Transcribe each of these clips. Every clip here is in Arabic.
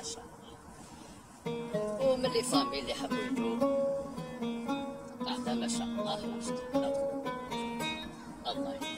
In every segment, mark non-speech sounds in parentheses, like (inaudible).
الله ومن اللي فامي اللي حبوا يجوا قاعدة ما شاء الله شاء الله الله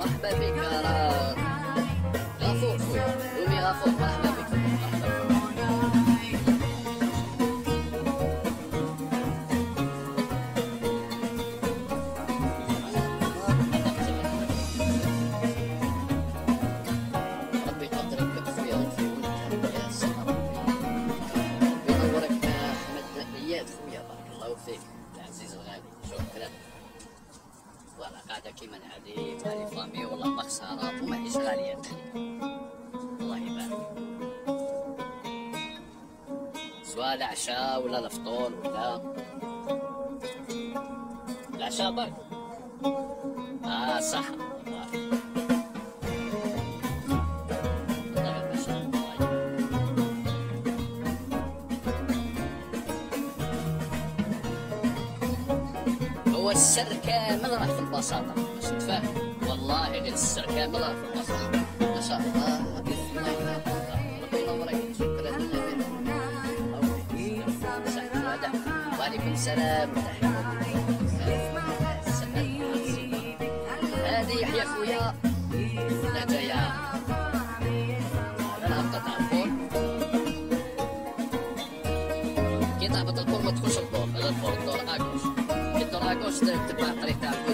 مرحبا بك راه غفور خويا غفور مرحبا بك خويا بارك الله فيك. الغالي شكرا. فوالا قاعدة كيما هذه مع لي فامي والله ما خسارات وما هيش غالية الله يبارك. سواء العشاء ولا الفطور ولا؟ العشاء برك آه صح. الله هو السر كامل راه في البساطة. باش تفهم والله غير السر كامل راه في البساطة. ما شاء الله. ربي ينورك شكرا وعليكم السلام هذه يحيى خويا لا جاية أنا على البول كي تهبط البول ما تدخلش Stop the patriarchy.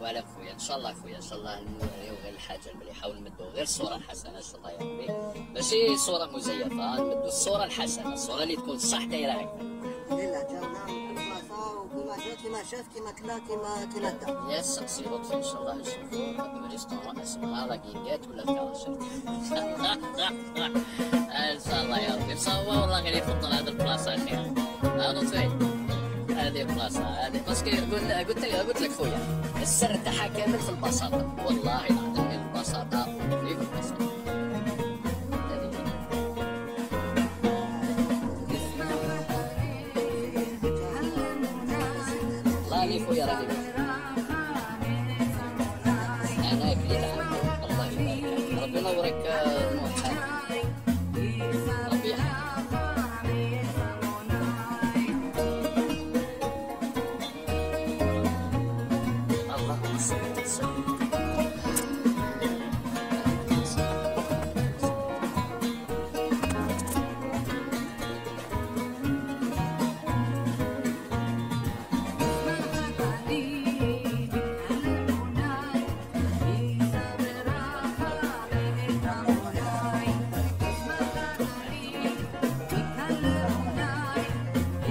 فوالا خويا إن شاء الله خويا إن شاء الله نوريو غير الحاجة المليحه ونمدو غير الصورة الحسنة إن شاء الله يا ربي ماشي صورة مزيفة نمدو الصورة الحسنة الصورة اللي تكون صح دايره هكذا لله جاونا البلاصه وكيما جا كيما شاف كيما كلا كيما كيما دا يا سقسي لطفي إن شاء الله نشوفو ريستورون اسمها لاكينكات ولا الكراشات (laughs) إن شاء الله يا ربي بصح هو والله غير يفضل هذا البلاصة ها لطفي هذه البلاصة هذه باسكو قلت قلت لك قلت لك خويا السر كامل في البساطة. والله العظيم البساطة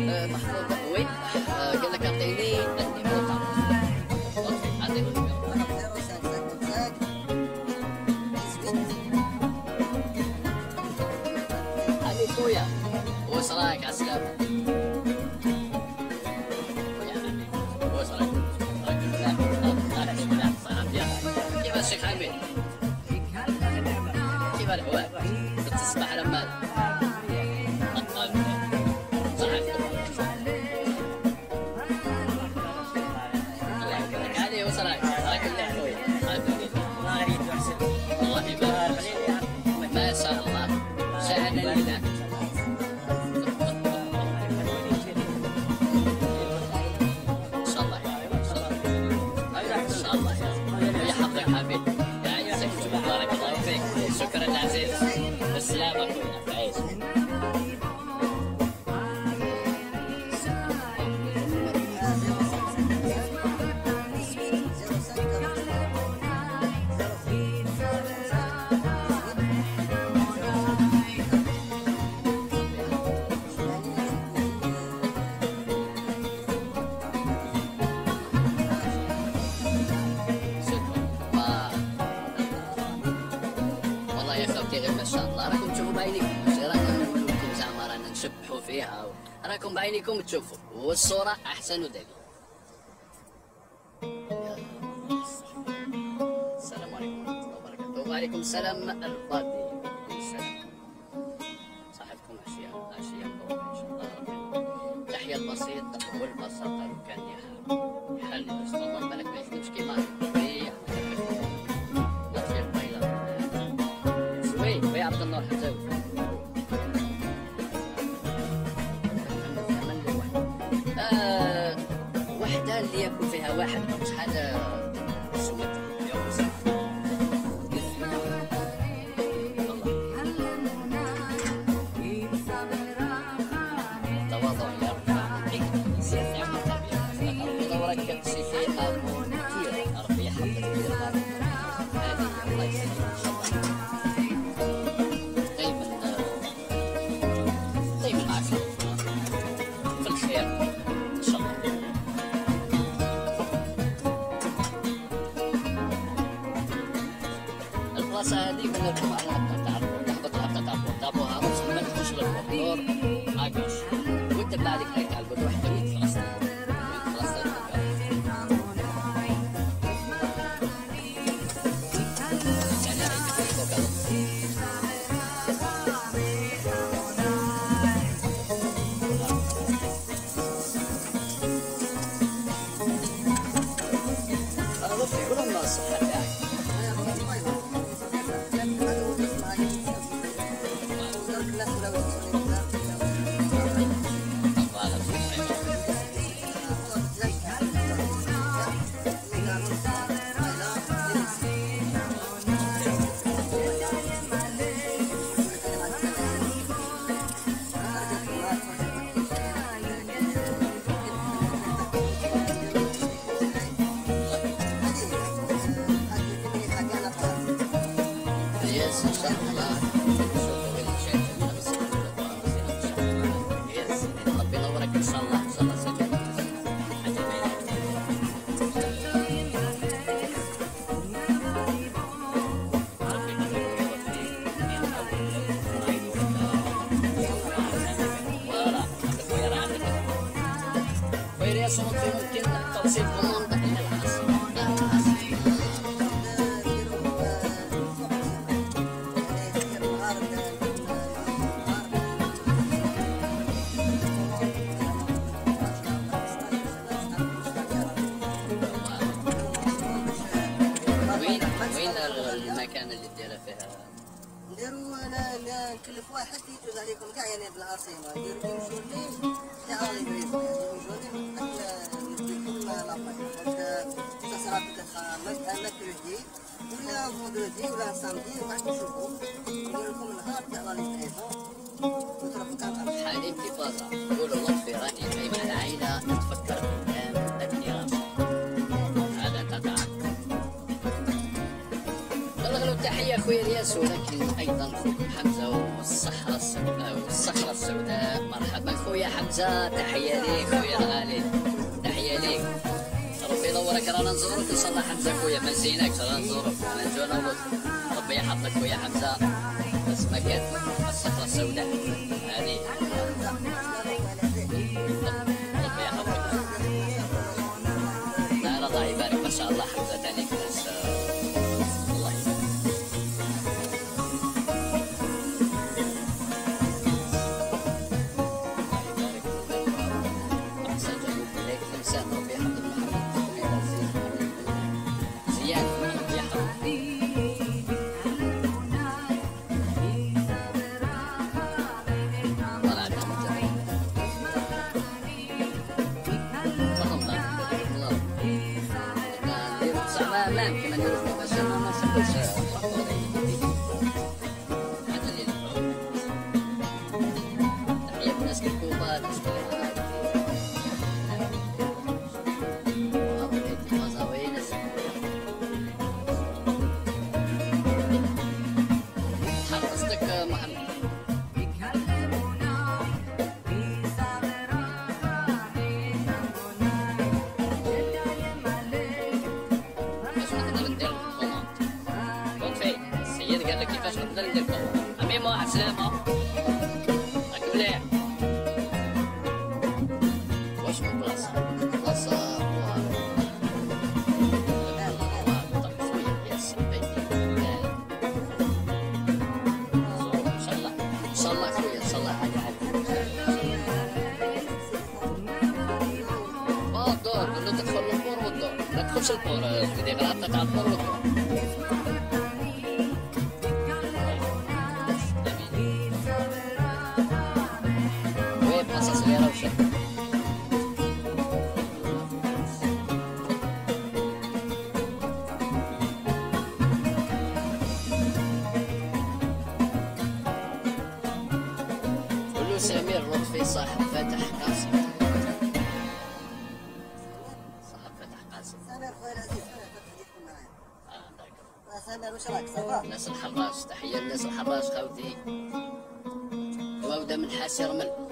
محمود آه، قال لك اعطيني النيمو تاعك لطفي، اعطيني النيمو. 0555 هذه خويا واش رايك على نشبحوا فيها. راكم بعينيكم تشوفوا. والصورة أحسن دليل. السلام عليكم ورحمة الله وبركاته. وعليكم السلام السلام صاحبكم عشية عشية إن شاء الله. ربي تحية البسيط والبساطة لو كان يحل يحل باش تنظم بالك ما يخدمش كيما عبد النور حزاوي واحد شحال سميتها يعني وين وين المكان اللي دايره فيها؟ نديرو أنا نكلف واحد يجوز عليكم كاع يعني بالارسيما نديرو ديما جورني يبريز ديما جورني ندير لكم لاباج بيتيتر ان ميركودي ولا فودودي ولا سامدي وبعد نشوفو ندير لكم نهار تاع لا ليفريزون وتروحو كاع الارسيما حاليا في فازا قولوا لطفي راني جاي مع العائلة نتفكر أخوي الياس ولكن أيضا أخوكم حمزة والصحراء السوداء والصخرة السوداء. مرحبا خويا حمزة تحية ليك خويا الغالي. تحية ليك. ربي ينورك رانا نزورك إن شاء الله حمزة خويا ما نسيناكش رانا نزورك رانا ربي يحفظك خويا حمزة. بس مكان الصخره السوداء. هذه. ربي يحفظك. لا الله يبارك ما شاء الله حمزة ثاني تسع أعلام كما نديرو في باش ما ما ان شاء الله خويا ان شاء الله حاجة آه الدور قول له تدخل البور والدور ما تدخلش البور دير العطة تاع البور والدور لطفي صاحب فتح قاسم. صاحب فتح قاسم. العزيز الناس الحراش تحية للناس الحراش خوتي. وابدا من حاسي رمل